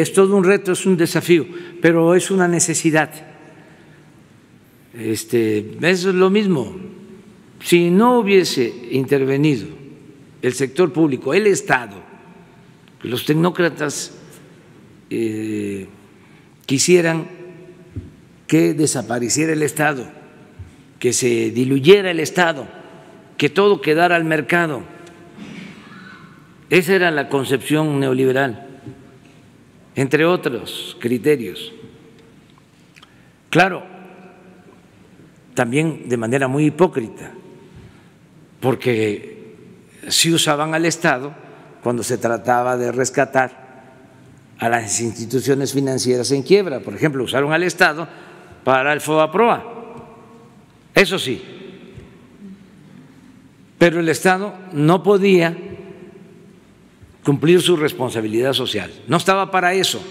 Es todo un reto, es un desafío, pero es una necesidad. Este, es lo mismo. Si no hubiese intervenido el sector público, el Estado, los tecnócratas eh, quisieran que desapareciera el Estado, que se diluyera el Estado, que todo quedara al mercado. Esa era la concepción neoliberal, entre otros criterios. Claro, también de manera muy hipócrita, porque sí usaban al Estado cuando se trataba de rescatar a las instituciones financieras en quiebra. Por ejemplo, usaron al Estado para el FOBAPROA. Eso sí. Pero el Estado no podía cumplir su responsabilidad social. No estaba para eso.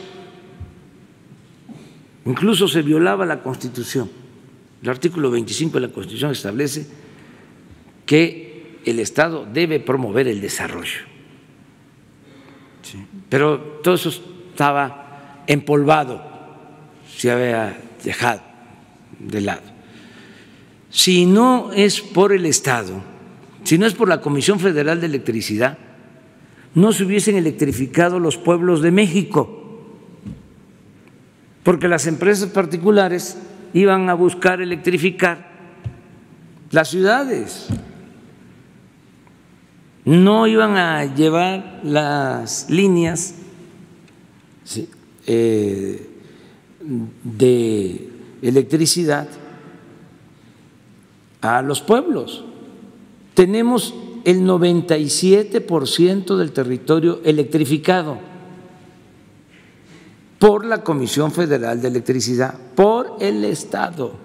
Incluso se violaba la Constitución. El artículo 25 de la Constitución establece que el Estado debe promover el desarrollo. Pero todo eso estaba empolvado, se había dejado de lado. Si no es por el Estado, si no es por la Comisión Federal de Electricidad, no se hubiesen electrificado los pueblos de México, porque las empresas particulares iban a buscar electrificar las ciudades, no iban a llevar las líneas eh, de electricidad a los pueblos. Tenemos el 97% del territorio electrificado por la Comisión Federal de Electricidad, por el Estado.